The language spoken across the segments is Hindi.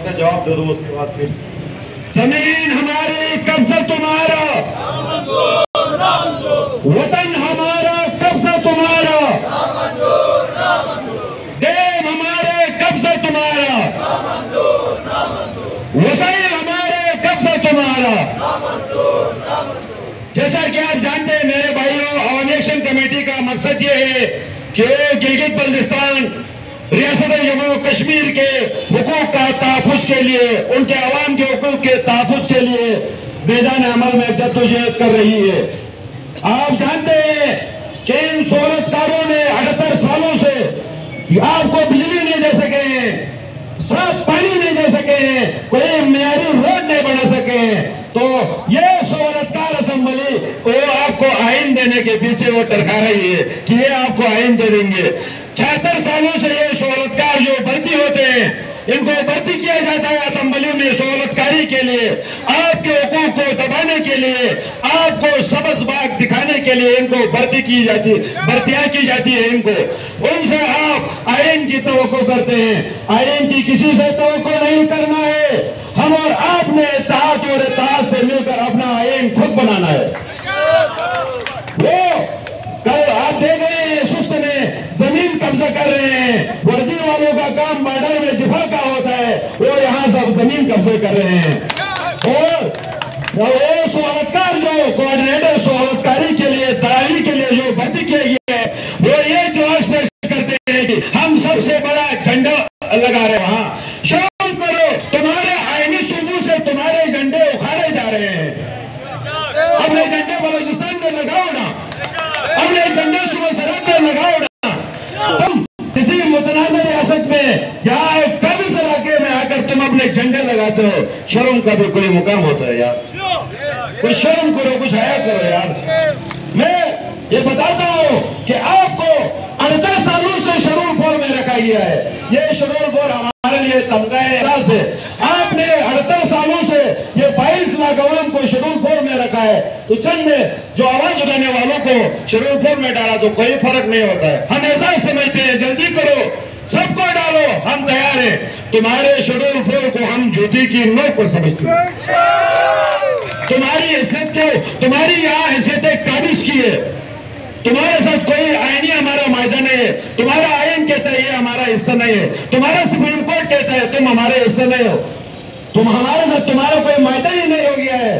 उसका जवाब दे दो उसके बाद फिर। ज़मीन हमारी कब्जा तुम्हारा। वतन हमारा कब से तुम्हारा। देव हमारे कब्जा तुम्हारा। वसैल हमारे कब से तुम्हारा। जैसा कि आप जानते हैं मेरे भाइयों और कमेटी का मकसद ये है कि गिलगित बल्दिस्तान रियासत जम्मू कश्मीर के हकूक का तहफ़ के लिए, उनके आवाम के हकूक के तहफ़ के लिए मैदान अमल में जद्दोजहद कर रही है। आप जानते हैं कि इन सहूलतकारों ने अठहत्तर सालों से आपको बिजली नहीं दे सके हैं, साफ़ पानी नहीं दे सके हैं, कोई मियारी रोड नहीं बना सके हैं। तो ये सहूलतकार असम्बली, वो आपको आइन देने के पीछे वो टरखा रही है कि ये आपको आइन दे देंगे। छिहत्तर सालों से ये सहूलतकार जो भर्ती होते हैं, इनको भर्ती किया जाता है असम्बली में सहूलतकारी के लिए, आपके हुकूक को दबाने के लिए, आपको सबस बाग दिखाने के लिए इनको भर्ती की जाती, भर्तियाँ की जाती है इनको। उनसे आप आयन की तो करते हैं। आयन की किसी से तो नहीं करना है। हम और आपने इतिहाद और इतिहाद से मिलकर अपना आयन खुद बनाना है वो कल आप देख रहे हैं सुस्त में ज़मीन कब्जा कर रहे हैं वर्दी वालों का काम बॉर्डर में दिफा का होता है वो यहाँ सब ज़मीन कब्जे कर रहे हैं। और वो जो कोऑर्डिनेटर स्वागतकारी के लिए दलाली के लिए जो भर्ती किया गया है, वो ये जवाब पेश करते हैं कि हम सबसे बड़ा झंडा लगा रहे वहाँ शर्म करो तुम्हारे आईनी सूबों से तुम्हारे झंडे उखाड़े जा रहे हैं। अपने झंडे बलोचिस्तान में लगाओ ना अपने झंडे सुबह सरहद में लगाओ ना तुम किसी मुतनाज रियासत में या कब इस इलाके में आकर तुम अपने झंडे लगाते हो शर्म का भी कोई मुकाम होता है यार। कुछ शर्म करो, कुछ आया करो यार। मैं ये बताता हूँ कि आपको अड़तीस सालों से शेड्यूल फोर में रखा गया है। ये शेड्यूल फोर हमारे लिए तमगा है। आपने अड़तीस सालों से ये बाईस लाख अवाम को शेड्यूल फोर में रखा है। तो चंद जो आवाज़ उठाने वालों को शेड्यूल फोर में डाला तो कोई फ़र्क नहीं होता है। हम ऐसा ही समझते हैं, जल्दी करो। सबको डालो, हम तैयार हैं। तुम्हारे शेड्यूल फोर को हम ज्योति की नोक पर समझते हैं। तुम्हारी हैसियत जो तुम्हारी यहाँ हैसियत काबिज की है। तुम्हारे साथ कोई आईनी हमारा मायदा नहीं है। तुम्हारा आयन कहता है, ये हमारा हिस्सा नहीं है। तुम्हारा सुप्रीम कोर्ट कहता है, तुम हमारे हिस्से नहीं हो। तुम हमारे साथ तुम्हारा कोई मायदा ही नहीं हो गया है।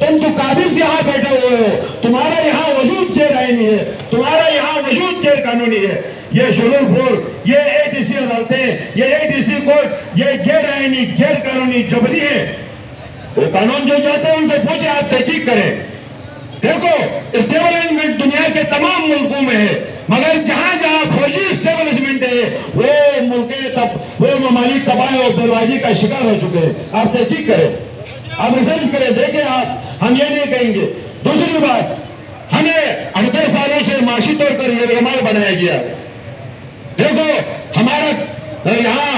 तुम तो काबिज यहाँ बैठे हुए हो। तुम्हारा यहाँ वजूद गैर आईनी है। तुम्हारा यहाँ वजूद गैर कानूनी है। ये शेड्यूल फोर ये अदालतें ये एटीसी कोर्ट, ये गैर आईनी, गैर कानूनी जबरी है। वो कानून जो चाहते हैं उनसे पूछे, आप तहकीक करें। देखो स्टेबलिशमेंट दुनिया के तमाम मुल्कों में है, मगर जहाँ जहाँ फौजी स्टेबलिशमेंट है, वो मुल्क तब वो ममालिक तबाह और बर्बादी का शिकार हो चुके हैं। आप तहकीक करें। आप रिसर्च करें, देखें आप, हम ये नहीं कहेंगे। दूसरी बात, हमें अड़तीस सालों से माशी तौर पर ये बनाया गया देखो हमारा यहाँ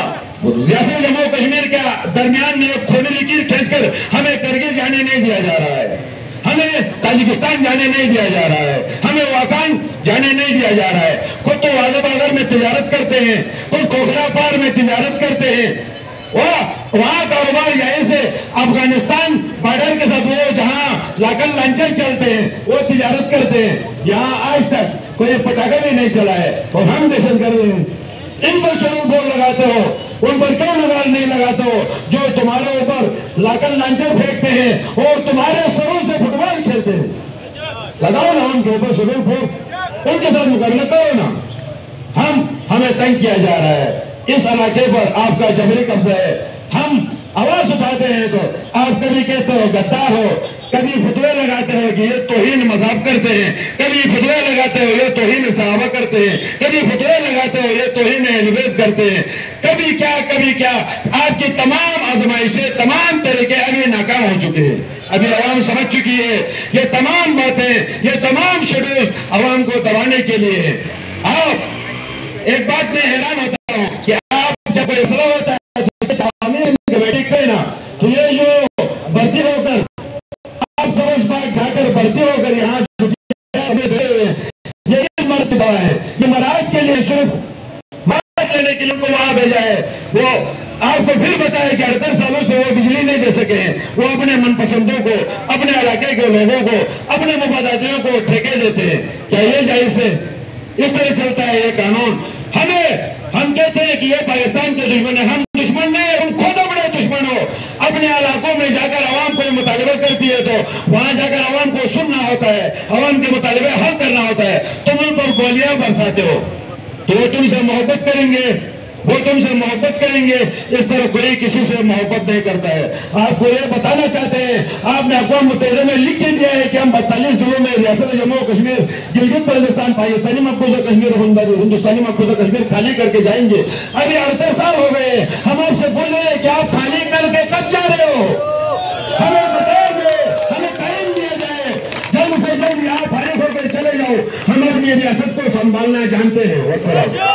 रियासत जम्मू कश्मीर के दरमियान में खोली लकीर खींचकर हमें करगिल जाने नहीं दिया जा रहा है। हमें ताजिकिस्तान जाने नहीं दिया जा रहा है। हमें वाकान जाने नहीं दिया जा रहा है। खुद तो वाजे बाज़ार में तजारत करते हैं। खुद खोखरा पार में तजारत करते हैं। वह कारोबार यहीं से अफ़गानिस्तान बॉर्डर के साथ वो जहाँ लाकन लंचर चलते हैं, वो तजारत करते हैं। यहाँ आज तक कोई पटाखा भी नहीं चला है। और हम दहशत गर्द इन पर शेड्यूल बोर्ड लगाते हो, उन पर क्यों नगार नहीं लगाते हो? जो तुम्हारे ऊपर लाकन लांचर फेंकते हैं और तुम्हारे सरों से फुटबॉल खेलते हैं। लगाओ ना उनके ऊपर शेड्यूल बोर्ड उनके साथ मुकाबला करो ना। हम, हमें तंग किया जा रहा है। इस इलाके पर आपका जबरी कब्जा है। हम आवाज़ उठाते हैं तो आप कभी कहते हो, गद्दार हो कभी फतवे लगाते हो कि ये तोहीन मज़ाक करते हैं, कभी फतवे लगाते हो, ये तोहीन सहाबा करते हैं, कभी फतवे लगाते हो, ये तोहीन अलवेद करते हैं। कभी क्या कभी क्या, आपकी तमाम आजमाइशें तमाम तरीके अभी नाकाम हो चुके हैं। अभी आवाम समझ चुकी है, ये तमाम बातें, ये तमाम शेड्यूल आवाम को दबाने के लिए है। आप, एक बात में हैरान होता हूँ भर्ती यहाँ ये मर्ज है ये महाराज के लिए सिर्फ़ महाराज लेने के लिए उनको वहाँ भेजा है। वो आपको फिर बताया कि अड़तीस सालों से वो बिजली नहीं दे सके हैं। वो अपने मनपसंदों को, अपने इलाके के लोगों को, अपने मुफादातियों को ठेके देते हैं। क्या ये जायज़ है? इस तरह चलता है ये कानून। हमें, हम कहते हैं कि ये पाकिस्तान के दुश्मन है। हम दुश्मन नहीं हम खुद अपने दुश्मन हो। अपने इलाकों में जाकर आवाम कोई मुतालबा करती है तो वहाँ जाकर आवाम को सुनना होता है। आवाम के मुतालबे हल करना होता है। तुम उन पर गोलियाँ बरसाते हो। तो वो तुमसे मोहब्बत करेंगे। वो तुमसे मोहब्बत करेंगे। इस तरह कोई किसी से मोहब्बत नहीं करता है। आपको ये बताना चाहते हैं, आपने अकवाम मुतहदा में लिख के दिया है कि हम बैतालीस दिनों में रियासत जम्मू कश्मीर, गिलगित बल्तिस्तान पाकिस्तानी मकबूजा कश्मीर हिंदुस्तानी मकबूजा कश्मीर खाली करके जाएँगे। अभी अड़तीस साल हो गए हम आपसे बोल रहे हैं कि आप खाली करके कब जा रहे हो हमें बताइए हमें टाइम दिया जाए जल्द से जल्द आप फारिग होकर चले जाओ हम अपनी रियासत को संभालना जानते हैं वसलाम